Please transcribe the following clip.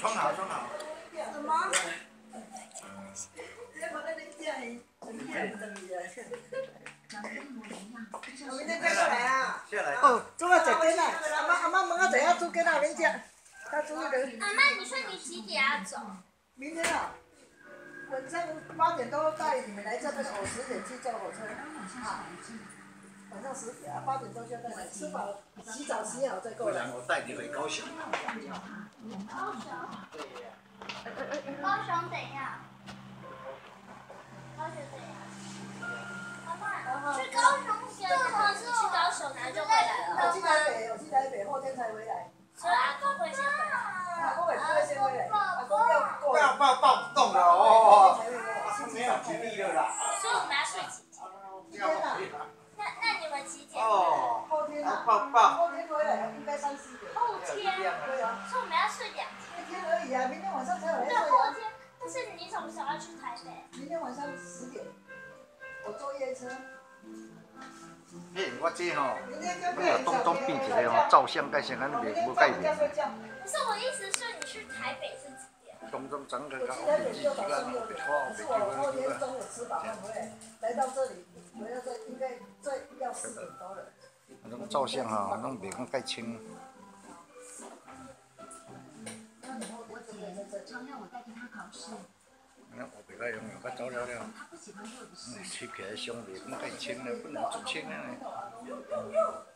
窗好窗好。什么？明天再过来啊！哦，做啊，食鸡啊！阿妈阿妈问我一下煮鸡啊，免食，他煮一个。阿妈，你说你几点要走？明天啊，晚上八点多带你们来这边，我十点去坐火车。啊，晚上十点啊，八点多就要带来，吃饱洗澡洗好再过来。不然我带你回高雄。高雄。高雄怎样？高雄怎样？阿妈，去高雄先，或是去高雄，然后就回来了。我去台北，我去台北，后天才回来以阿公会先回来。阿公也不会先回来，阿公要过不要抱抱不动了哦。才会回来。没有体力了啦。所以我们要睡几天？今天啊，那那你们几点？哦。后天回来应该三四点。后天。对啊，所以我们要睡两天。一天而已啊，明天晚上才有来对，睡啊。后天。但是你什么时候要去台北？明天晚上十点，我坐夜车。嘿，我这吼，明天就我若东东变一个吼，照相改成安尼袂无改变。不是我的意思是，你去台北是几点？东东整个我到去台北六早上六别点，可是我后天中午吃饱饭回来，来到这里，回到这应该最要四点多了。拢照相啊，拢袂讲介清。那我了了。他不喜欢做的事。吃起来香袂讲介清咧，本来足清咧。明天上